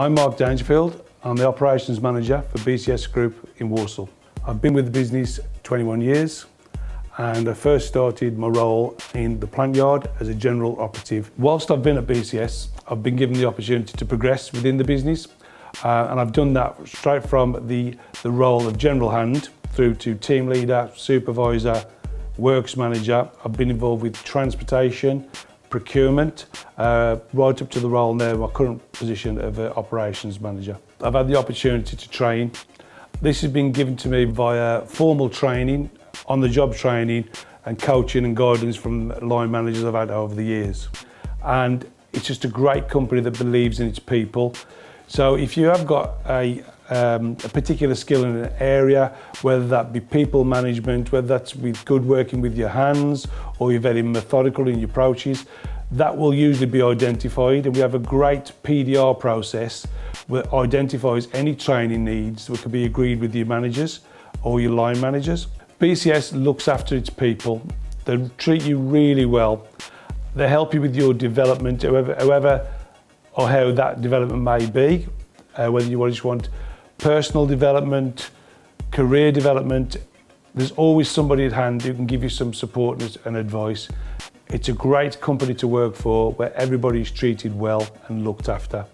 I'm Mark Dangerfield. I'm the Operations Manager for BCS Group in Warsaw. I've been with the business 21 years and I first started my role in the plant yard as a general operative. Whilst I've been at BCS, I've been given the opportunity to progress within the business uh, and I've done that straight from the, the role of general hand through to team leader, supervisor, works manager. I've been involved with transportation, procurement, uh, right up to the role now, my current position of uh, operations manager. I've had the opportunity to train. This has been given to me via formal training, on-the-job training and coaching and guidance from line managers I've had over the years. And it's just a great company that believes in its people. So if you have got a, um, a particular skill in an area, whether that be people management, whether that's with good working with your hands or you're very methodical in your approaches, that will usually be identified and we have a great PDR process that identifies any training needs that could be agreed with your managers or your line managers. BCS looks after its people. They treat you really well. They help you with your development, however, however or how that development may be, uh, whether you just want personal development, career development, there's always somebody at hand who can give you some support and advice. It's a great company to work for where everybody's treated well and looked after.